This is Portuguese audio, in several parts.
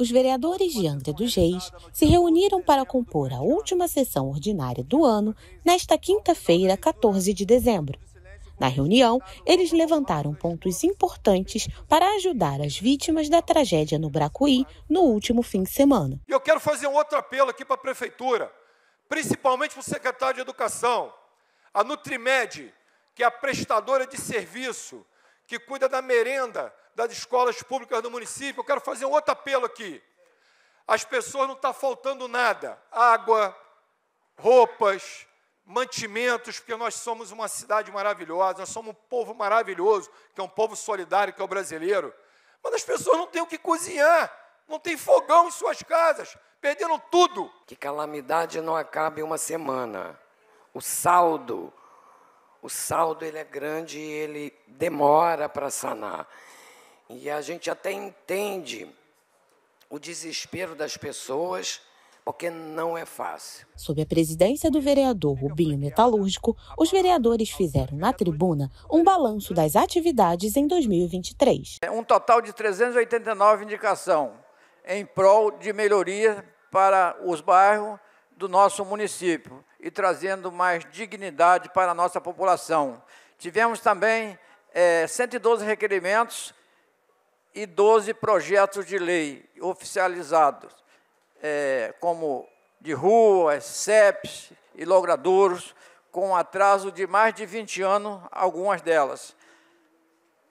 os vereadores de Angra dos Reis se reuniram para compor a última sessão ordinária do ano nesta quinta-feira, 14 de dezembro. Na reunião, eles levantaram pontos importantes para ajudar as vítimas da tragédia no Bracuí no último fim de semana. Eu quero fazer um outro apelo aqui para a prefeitura, principalmente para o secretário de Educação, a Nutrimed, que é a prestadora de serviço que cuida da merenda das escolas públicas do município. Eu quero fazer um outro apelo aqui. As pessoas não está faltando nada: água, roupas, mantimentos, porque nós somos uma cidade maravilhosa, nós somos um povo maravilhoso, que é um povo solidário, que é o brasileiro. Mas as pessoas não têm o que cozinhar, não tem fogão em suas casas, perderam tudo. Que calamidade não acabe em uma semana. O saldo, o saldo ele é grande e ele demora para sanar. E a gente até entende o desespero das pessoas, porque não é fácil. Sob a presidência do vereador Rubinho Metalúrgico, os vereadores fizeram na tribuna um balanço das atividades em 2023. É um total de 389 indicação em prol de melhoria para os bairros do nosso município e trazendo mais dignidade para a nossa população. Tivemos também é, 112 requerimentos e 12 projetos de lei oficializados, é, como de ruas, CEPs e logradouros, com atraso de mais de 20 anos, algumas delas.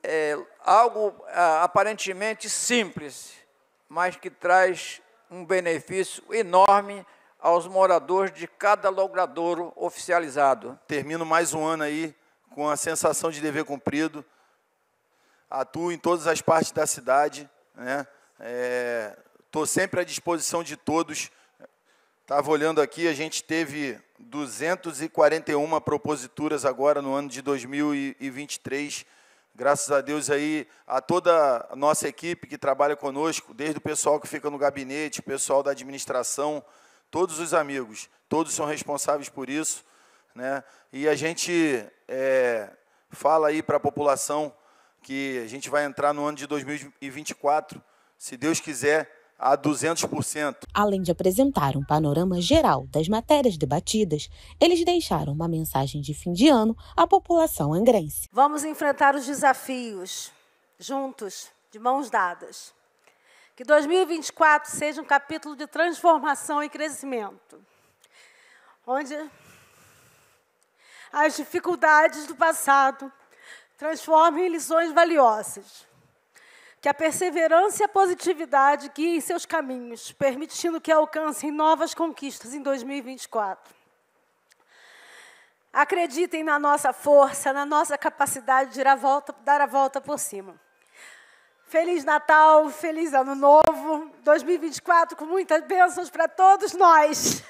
É algo aparentemente simples, mas que traz um benefício enorme aos moradores de cada logradouro oficializado. Termino mais um ano aí com a sensação de dever cumprido, atuo em todas as partes da cidade, né? Estou é, sempre à disposição de todos. Estava olhando aqui, a gente teve 241 proposituras agora no ano de 2023. Graças a Deus aí a toda a nossa equipe que trabalha conosco, desde o pessoal que fica no gabinete, o pessoal da administração, todos os amigos, todos são responsáveis por isso, né? E a gente é, fala aí para a população que a gente vai entrar no ano de 2024, se Deus quiser, a 200%. Além de apresentar um panorama geral das matérias debatidas, eles deixaram uma mensagem de fim de ano à população angrense. Vamos enfrentar os desafios juntos, de mãos dadas. Que 2024 seja um capítulo de transformação e crescimento, onde as dificuldades do passado transforme em lições valiosas. Que a perseverança e a positividade guiem seus caminhos, permitindo que alcancem novas conquistas em 2024. Acreditem na nossa força, na nossa capacidade de a volta, dar a volta por cima. Feliz Natal, feliz Ano Novo, 2024 com muitas bênçãos para todos nós.